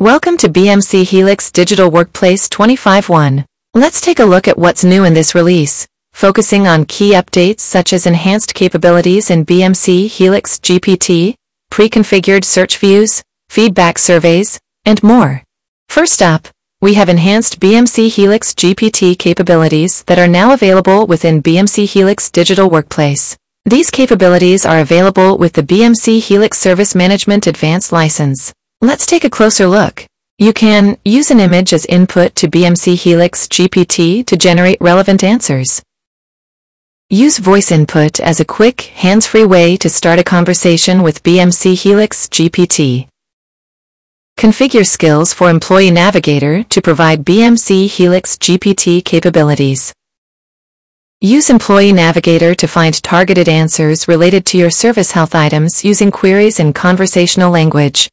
Welcome to BMC Helix Digital Workplace 25.1. Let's take a look at what's new in this release, focusing on key updates such as enhanced capabilities in BMC Helix GPT, pre-configured search views, feedback surveys, and more. First up, we have enhanced BMC Helix GPT capabilities that are now available within BMC Helix Digital Workplace. These capabilities are available with the BMC Helix Service Management Advanced license. Let's take a closer look. You can use an image as input to BMC Helix GPT to generate relevant answers. Use voice input as a quick, hands-free way to start a conversation with BMC Helix GPT. Configure skills for Employee Navigator to provide BMC Helix GPT capabilities. Use Employee Navigator to find targeted answers related to your service health items using queries in conversational language.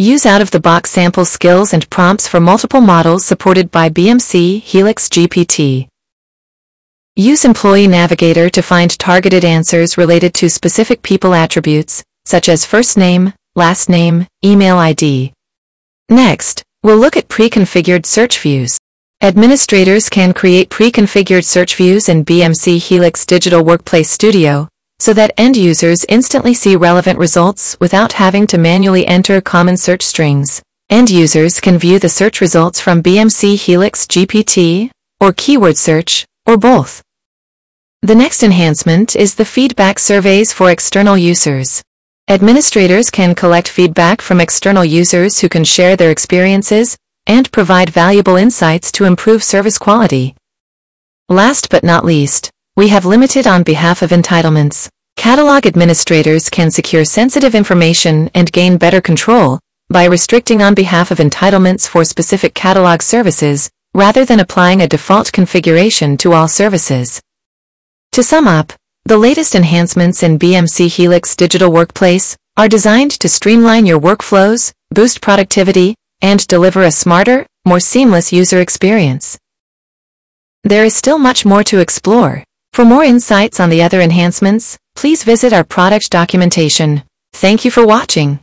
Use out-of-the-box sample skills and prompts for multiple models supported by BMC Helix GPT. Use Employee Navigator to find targeted answers related to specific people attributes, such as first name, last name, email ID. Next, we'll look at pre-configured search views. Administrators can create pre-configured search views in BMC Helix Digital Workplace Studio, so that end users instantly see relevant results without having to manually enter common search strings. End users can view the search results from BMC Helix GPT, or keyword search, or both. The next enhancement is the feedback surveys for external users. Administrators can collect feedback from external users who can share their experiences and provide valuable insights to improve service quality. Last but not least, we have limited on behalf of entitlements. Catalog administrators can secure sensitive information and gain better control by restricting on behalf of entitlements for specific catalog services rather than applying a default configuration to all services. To sum up, the latest enhancements in BMC Helix Digital Workplace are designed to streamline your workflows, boost productivity, and deliver a smarter, more seamless user experience. There is still much more to explore. For more insights on the other enhancements, please visit our product documentation. Thank you for watching.